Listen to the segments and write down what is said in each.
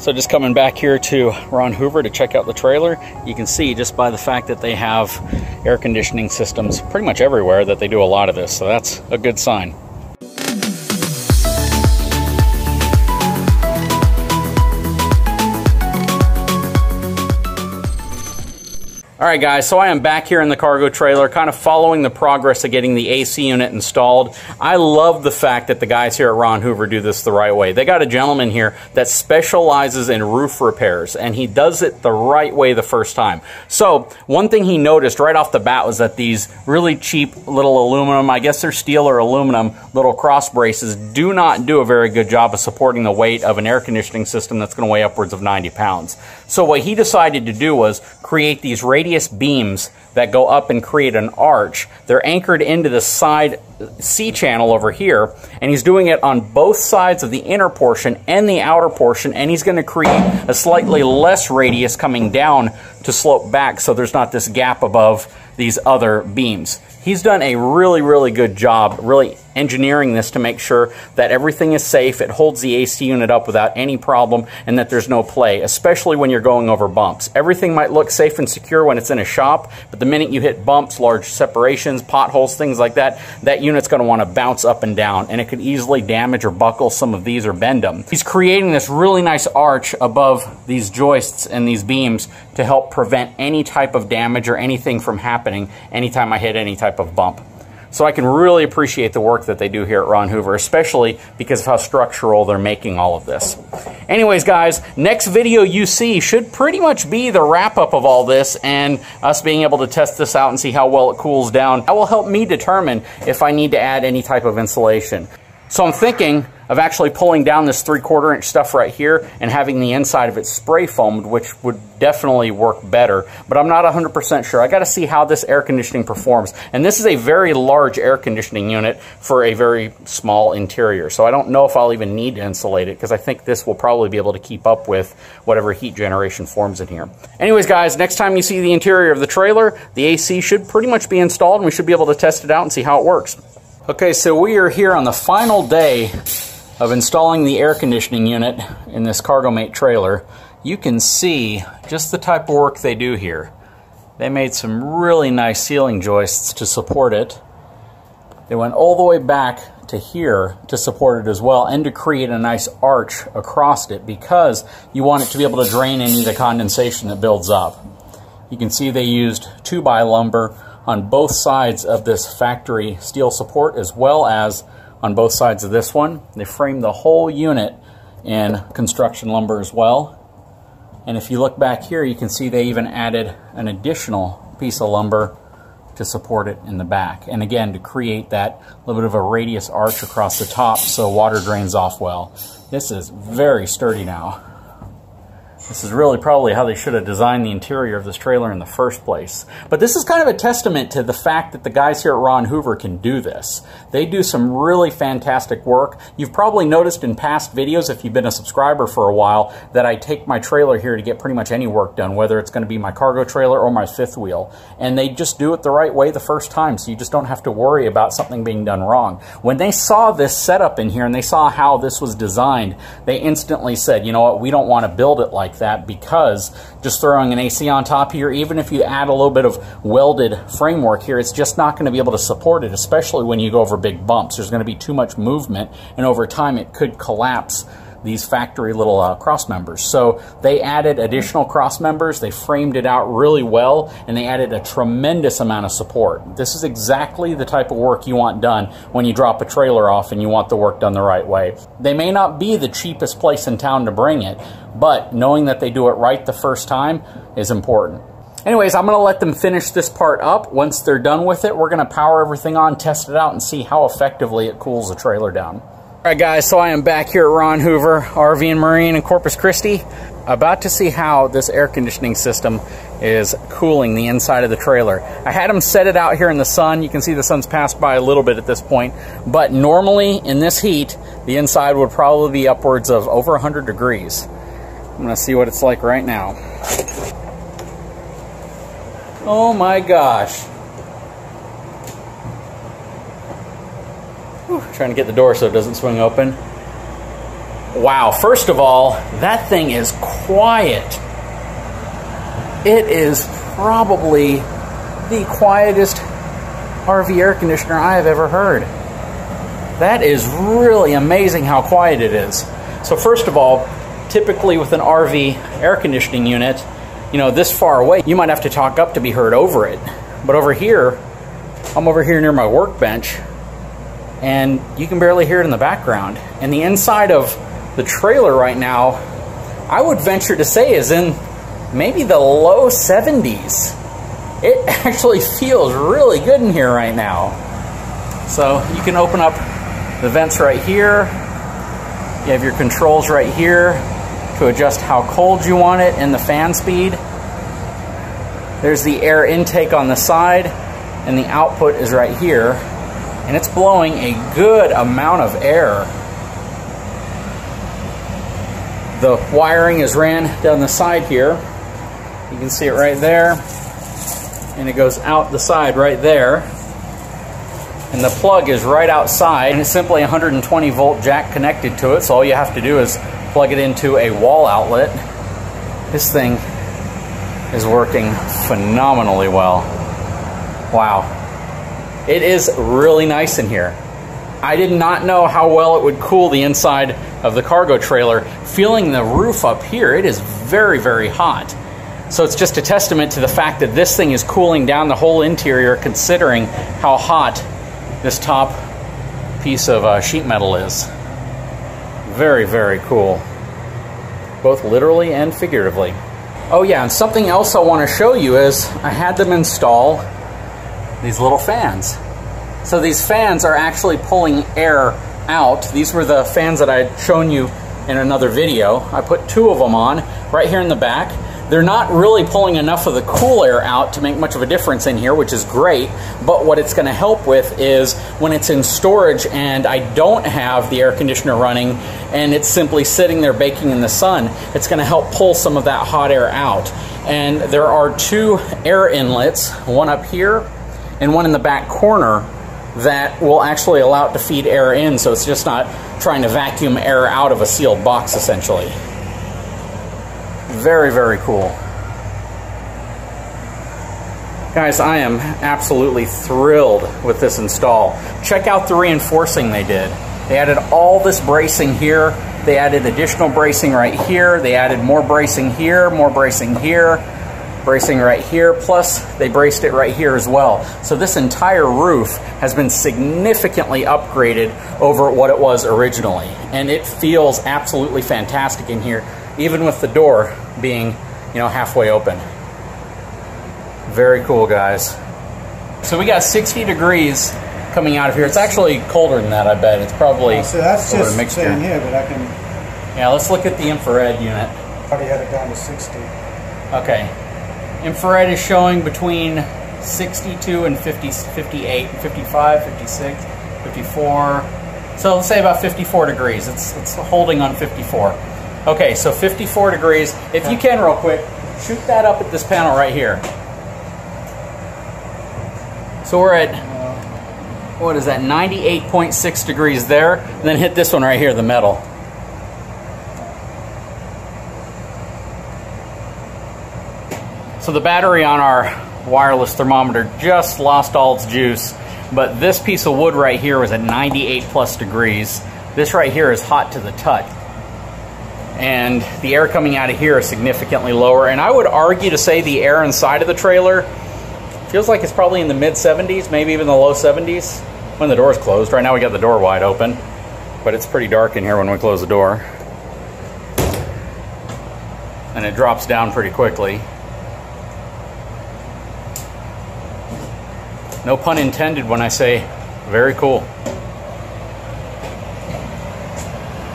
So just coming back here to Ron Hoover to check out the trailer, you can see just by the fact that they have air conditioning systems pretty much everywhere that they do a lot of this. So that's a good sign. All right, guys, so I am back here in the cargo trailer, kind of following the progress of getting the AC unit installed. I love the fact that the guys here at Ron Hoover do this the right way. They got a gentleman here that specializes in roof repairs, and he does it the right way the first time. So, one thing he noticed right off the bat was that these really cheap little aluminum, I guess they're steel or aluminum, little cross braces do not do a very good job of supporting the weight of an air conditioning system that's going to weigh upwards of 90 pounds. So, what he decided to do was create these radius radius beams that go up and create an arch. They're anchored into the side C channel over here, and he's doing it on both sides of the inner portion and the outer portion, and he's going to create a slightly less radius coming down to slope back so there's not this gap above these other beams. He's done a really, really good job really engineering this to make sure that everything is safe, it holds the AC unit up without any problem, and that there's no play, especially when you're going over bumps. Everything might look safe and secure when it's in a shop, but the minute you hit bumps, large separations, potholes, things like that, that unit's going to want to bounce up and down, and it could easily damage or buckle some of these or bend them. He's creating this really nice arch above these joists and these beams to help prevent any type of damage or anything from happening anytime I hit any type of bump. So I can really appreciate the work that they do here at Ron Hoover, especially because of how structural they're making all of this. Anyways, guys, next video you see should pretty much be the wrap up of all this and us being able to test this out and see how well it cools down. That will help me determine if I need to add any type of insulation. So I'm thinking of actually pulling down this three quarter inch stuff right here and having the inside of it spray foamed, which would definitely work better, but I'm not 100% sure. I gotta see how this air conditioning performs. And this is a very large air conditioning unit for a very small interior. So I don't know if I'll even need to insulate it because I think this will probably be able to keep up with whatever heat generation forms in here. Anyways, guys, next time you see the interior of the trailer, the AC should pretty much be installed and we should be able to test it out and see how it works. Okay, so we are here on the final day of installing the air conditioning unit in this Cargomate trailer, you can see just the type of work they do here. They made some really nice ceiling joists to support it. They went all the way back to here to support it as well and to create a nice arch across it because you want it to be able to drain any of the condensation that builds up. You can see they used 2 by lumber on both sides of this factory steel support as well as on both sides of this one. They frame the whole unit in construction lumber as well. And if you look back here, you can see they even added an additional piece of lumber to support it in the back. And again, to create that little bit of a radius arch across the top so water drains off well. This is very sturdy now. This is really probably how they should have designed the interior of this trailer in the first place. But this is kind of a testament to the fact that the guys here at Ron Hoover can do this. They do some really fantastic work. You've probably noticed in past videos, if you've been a subscriber for a while, that I take my trailer here to get pretty much any work done, whether it's going to be my cargo trailer or my fifth wheel. And they just do it the right way the first time, so you just don't have to worry about something being done wrong. When they saw this setup in here and they saw how this was designed, they instantly said, you know what, we don't want to build it like that because just throwing an AC on top here, even if you add a little bit of welded framework here, it's just not going to be able to support it, especially when you go over big bumps. There's going to be too much movement, and over time it could collapse these factory little uh, cross members. So they added additional cross members, they framed it out really well, and they added a tremendous amount of support. This is exactly the type of work you want done when you drop a trailer off and you want the work done the right way. They may not be the cheapest place in town to bring it, but knowing that they do it right the first time is important. Anyways, I'm going to let them finish this part up. Once they're done with it, we're going to power everything on, test it out, and see how effectively it cools the trailer down. Alright guys, so I am back here at Ron Hoover, RV and Marine in Corpus Christi, about to see how this air conditioning system is cooling the inside of the trailer. I had them set it out here in the sun. You can see the sun's passed by a little bit at this point, but normally in this heat, the inside would probably be upwards of over 100 degrees. I'm gonna see what it's like right now. Oh my gosh. Trying to get the door so it doesn't swing open. Wow, first of all, that thing is quiet. It is probably the quietest RV air conditioner I have ever heard. That is really amazing how quiet it is. So first of all, typically with an RV air conditioning unit, you know, this far away, you might have to talk up to be heard over it. But over here, I'm over here near my workbench, and you can barely hear it in the background. And the inside of the trailer right now, I would venture to say is in maybe the low 70s. It actually feels really good in here right now. So you can open up the vents right here. You have your controls right here to adjust how cold you want it and the fan speed. There's the air intake on the side and the output is right here. And it's blowing a good amount of air. The wiring is ran down the side here. You can see it right there. And it goes out the side right there and the plug is right outside and it's simply a 120 volt jack connected to it so all you have to do is plug it into a wall outlet this thing is working phenomenally well wow it is really nice in here I did not know how well it would cool the inside of the cargo trailer feeling the roof up here it is very very hot so it's just a testament to the fact that this thing is cooling down the whole interior considering how hot this top piece of uh, sheet metal is. Very, very cool. Both literally and figuratively. Oh yeah, and something else I want to show you is I had them install these little fans. So these fans are actually pulling air out. These were the fans that I had shown you in another video. I put two of them on right here in the back they're not really pulling enough of the cool air out to make much of a difference in here, which is great. But what it's going to help with is when it's in storage and I don't have the air conditioner running and it's simply sitting there baking in the sun, it's going to help pull some of that hot air out. And there are two air inlets, one up here and one in the back corner that will actually allow it to feed air in so it's just not trying to vacuum air out of a sealed box essentially. Very, very cool. Guys, I am absolutely thrilled with this install. Check out the reinforcing they did. They added all this bracing here. They added additional bracing right here. They added more bracing here, more bracing here, bracing right here, plus they braced it right here as well. So this entire roof has been significantly upgraded over what it was originally. And it feels absolutely fantastic in here even with the door being, you know, halfway open. Very cool, guys. So we got 60 degrees coming out of here. It's actually colder than that, I bet. It's probably oh, so that's just mixture. staying here, but I can. Yeah, let's look at the infrared unit. Already had it down to 60. Okay. Infrared is showing between 62 and 50, 58, 55, 56, 54. So let's say about 54 degrees. It's, it's holding on 54. Okay, so 54 degrees. If you can, real quick, shoot that up at this panel right here. So we're at, what is that, 98.6 degrees there. And then hit this one right here, the metal. So the battery on our wireless thermometer just lost all its juice, but this piece of wood right here was at 98 plus degrees. This right here is hot to the touch and the air coming out of here is significantly lower. And I would argue to say the air inside of the trailer feels like it's probably in the mid 70s, maybe even the low 70s when the door's closed. Right now we got the door wide open, but it's pretty dark in here when we close the door. And it drops down pretty quickly. No pun intended when I say very cool.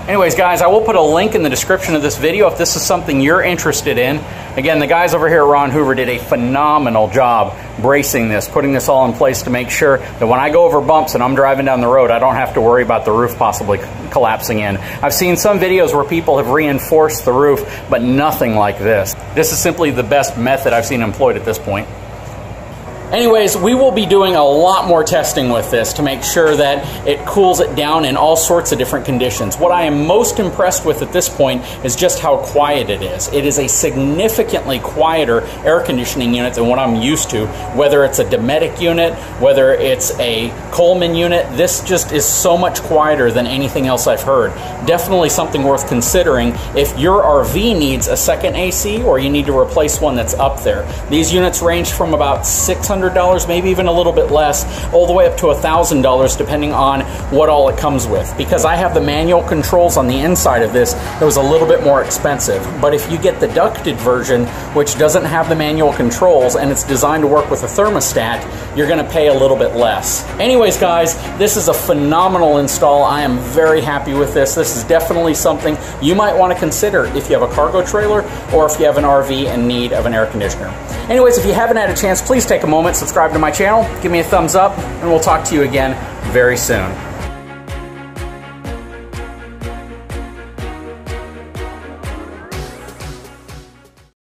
Anyways, guys, I will put a link in the description of this video if this is something you're interested in. Again, the guys over here at Ron Hoover did a phenomenal job bracing this, putting this all in place to make sure that when I go over bumps and I'm driving down the road, I don't have to worry about the roof possibly collapsing in. I've seen some videos where people have reinforced the roof, but nothing like this. This is simply the best method I've seen employed at this point. Anyways, we will be doing a lot more testing with this to make sure that it cools it down in all sorts of different conditions. What I am most impressed with at this point is just how quiet it is. It is a significantly quieter air conditioning unit than what I'm used to, whether it's a Dometic unit, whether it's a Coleman unit. This just is so much quieter than anything else I've heard. Definitely something worth considering if your RV needs a second AC or you need to replace one that's up there. These units range from about 600 $600, maybe even a little bit less, all the way up to $1,000 depending on what all it comes with. Because I have the manual controls on the inside of this, it was a little bit more expensive. But if you get the ducted version, which doesn't have the manual controls and it's designed to work with a thermostat, you're gonna pay a little bit less. Anyways, guys, this is a phenomenal install. I am very happy with this. This is definitely something you might wanna consider if you have a cargo trailer or if you have an RV in need of an air conditioner. Anyways, if you haven't had a chance, please take a moment, subscribe to my channel, give me a thumbs up, and we'll talk to you again very soon.